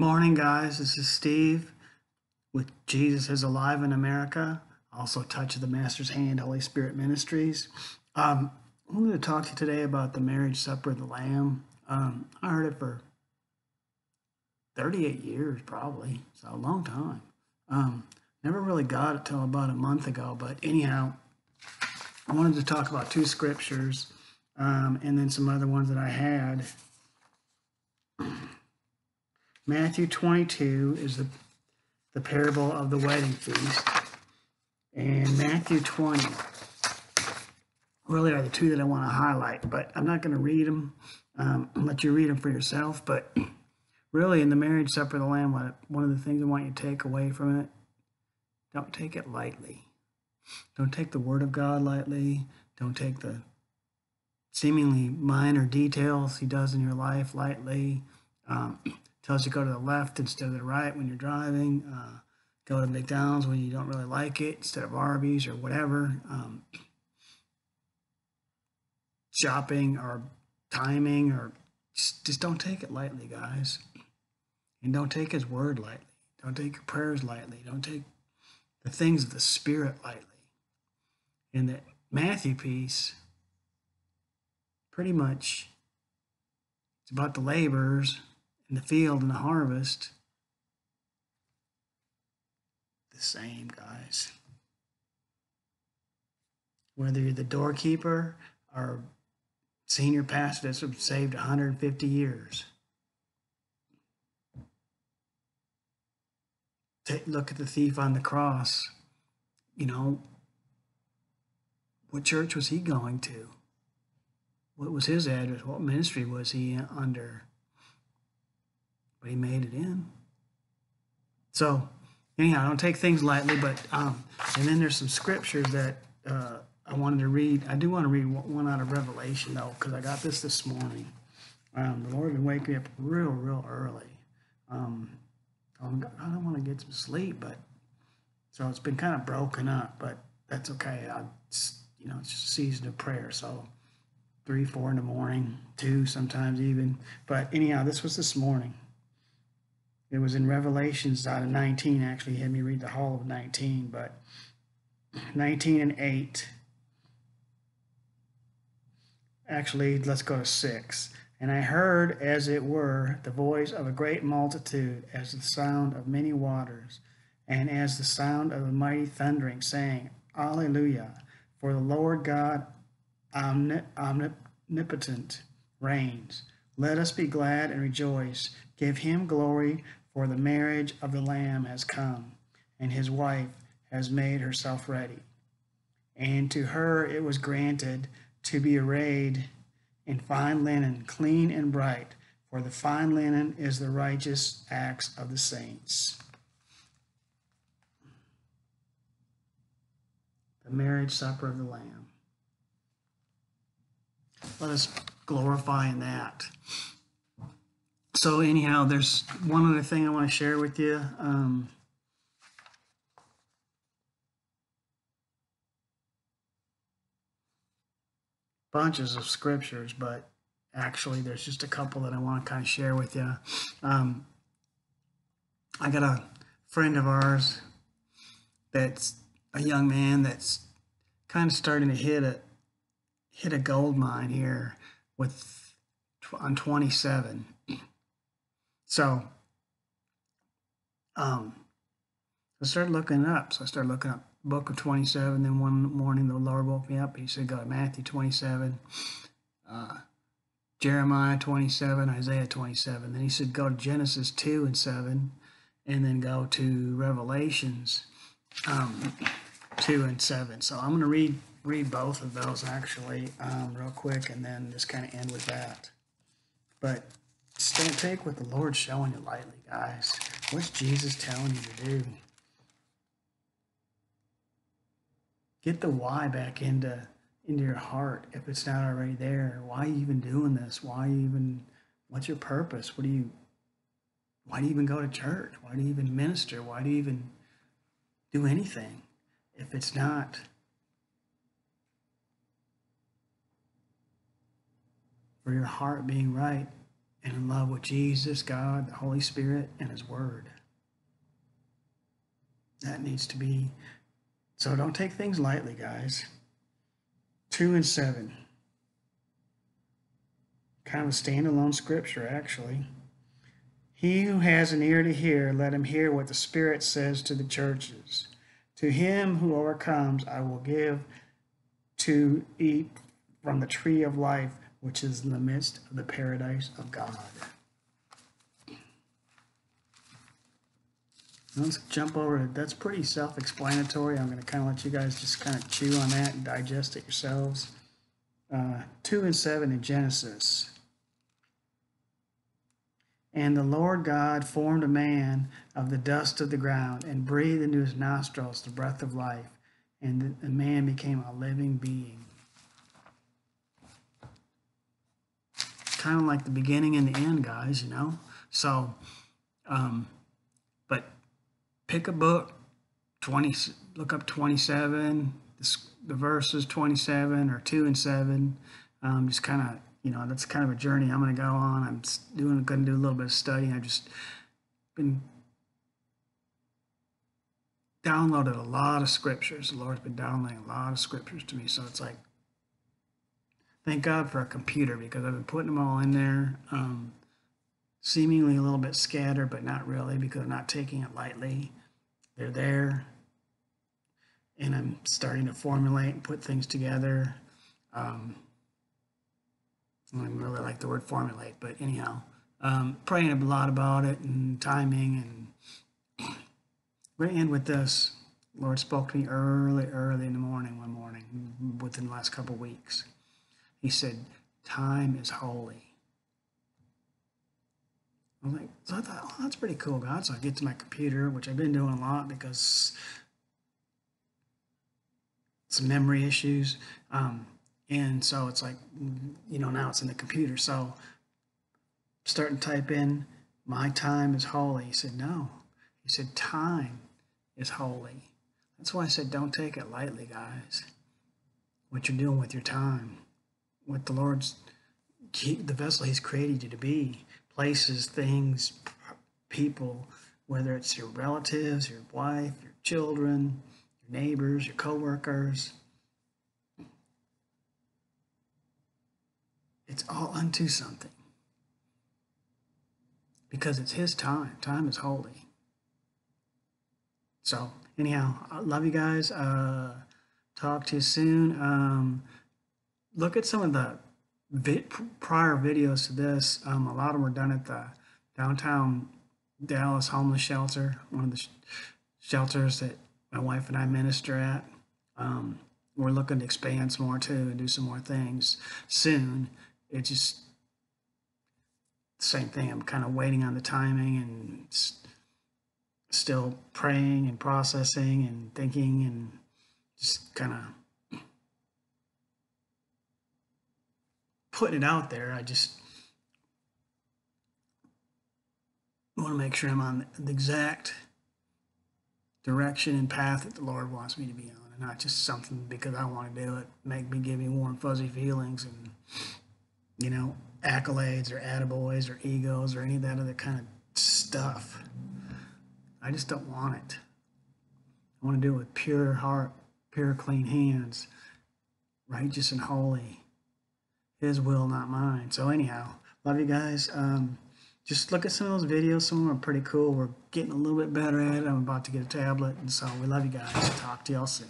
Morning, guys. This is Steve with Jesus is Alive in America. Also, Touch of the Master's Hand, Holy Spirit Ministries. Um, I wanted to talk to you today about the marriage supper of the Lamb. Um, I heard it for 38 years, probably. So, a long time. Um, never really got it till about a month ago. But, anyhow, I wanted to talk about two scriptures um, and then some other ones that I had. Matthew 22 is the, the parable of the wedding feast. And Matthew 20 really are the two that I want to highlight, but I'm not going to read them. Um, let you read them for yourself. But really, in the marriage supper of the Lamb, one of the things I want you to take away from it don't take it lightly. Don't take the Word of God lightly. Don't take the seemingly minor details He does in your life lightly. Um, tells you to go to the left instead of the right when you're driving. Uh, go to McDonald's when you don't really like it instead of Arby's or whatever. Um, shopping or timing or just, just don't take it lightly, guys. And don't take his word lightly. Don't take your prayers lightly. Don't take the things of the Spirit lightly. And that Matthew piece, pretty much, it's about the laborers in the field and the harvest the same, guys. Whether you're the doorkeeper or senior pastor that's saved 150 years. Take, look at the thief on the cross. You know, what church was he going to? What was his address? What ministry was he under? But he made it in. So, anyhow, I don't take things lightly, but um, and then there's some scriptures that uh, I wanted to read. I do want to read one out of Revelation though, because I got this this morning. Um, the Lord been waking me up real, real early. Um, I don't want to get some sleep, but so it's been kind of broken up, but that's okay. I, you know, it's just a season of prayer. So three, four in the morning, two sometimes even. But anyhow, this was this morning. It was in Revelations out of 19, actually. Had me read the whole of 19, but 19 and 8. Actually, let's go to 6. And I heard, as it were, the voice of a great multitude, as the sound of many waters, and as the sound of a mighty thundering, saying, Alleluia! For the Lord God omnipotent reigns. Let us be glad and rejoice. Give him glory, for the marriage of the Lamb has come, and his wife has made herself ready. And to her it was granted to be arrayed in fine linen, clean and bright, for the fine linen is the righteous acts of the saints. The marriage supper of the Lamb. Let us glorify in that so anyhow, there's one other thing I want to share with you. Um, bunches of scriptures, but actually, there's just a couple that I want to kind of share with you. Um, I got a friend of ours that's a young man that's kind of starting to hit a hit a gold mine here with on 27 so um, I started looking up. So I started looking up book of 27. Then one morning the Lord woke me up. He said, go to Matthew 27, uh, Jeremiah 27, Isaiah 27. Then he said, go to Genesis 2 and 7, and then go to Revelations um, 2 and 7. So I'm going to read read both of those actually um, real quick and then just kind of end with that. But just don't take what the Lord's showing you lightly, guys. What's Jesus telling you to do? Get the why back into into your heart if it's not already there. Why are you even doing this? Why are you even what's your purpose? What do you why do you even go to church? Why do you even minister? Why do you even do anything if it's not for your heart being right and in love with Jesus, God, the Holy Spirit, and His Word. That needs to be. So don't take things lightly, guys. Two and seven. Kind of a standalone scripture, actually. He who has an ear to hear, let him hear what the Spirit says to the churches. To him who overcomes, I will give to eat from the tree of life, which is in the midst of the paradise of God. Let's jump over. It. That's pretty self-explanatory. I'm going to kind of let you guys just kind of chew on that and digest it yourselves. Uh, two and seven in Genesis. And the Lord God formed a man of the dust of the ground and breathed into his nostrils the breath of life, and the man became a living being. Kind of like the beginning and the end, guys, you know? So, um, but pick a book, 20, look up 27, the, the verses 27 or 2 and 7. Um, just kind of you know, that's kind of a journey I'm going to go on. I'm doing, going to do a little bit of studying. I've just been downloaded a lot of scriptures. The Lord's been downloading a lot of scriptures to me. So it's like, thank God for a computer because I've been putting them all in there. Um, seemingly a little bit scattered, but not really because I'm not taking it lightly. They're there. And I'm starting to formulate and put things together. Um, I really like the word formulate, but anyhow, um, praying a lot about it and timing. And we're going to end with this. Lord spoke to me early, early in the morning, one morning, within the last couple weeks. He said, Time is holy. I was like, so I thought, oh, that's pretty cool, God. So I get to my computer, which I've been doing a lot because some memory issues. Um, and so it's like, you know, now it's in the computer. So starting to type in, my time is holy. He said, no. He said, time is holy. That's why I said, don't take it lightly, guys. What you're doing with your time, what the Lord's, the vessel He's created you to be, places, things, people, whether it's your relatives, your wife, your children, your neighbors, your coworkers, It's all unto something. Because it's his time. Time is holy. So, anyhow, I love you guys. Uh, talk to you soon. Um, look at some of the vi- prior videos to this. Um, a lot of them were done at the downtown Dallas homeless shelter, one of the sh- shelters that my wife and I minister at. Um, we're looking to expand some more too and do some more things soon it just same thing. I'm kind of waiting on the timing and still praying and processing and thinking and just kind of putting it out there. I just want to make sure I'm on the exact direction and path that the Lord wants me to be on, and not just something because I want to do it, make me give me warm fuzzy feelings and you know, accolades or attaboys or egos or any of that other kind of stuff. I just don't want it. I want to do it with pure heart, pure, clean hands, righteous and holy. His will, not mine. So, anyhow, love you guys. Um, just look at some of those videos. Some of them are pretty cool. We're getting a little bit better at it. I'm about to get a tablet. And so, we love you guys. Talk to y'all soon.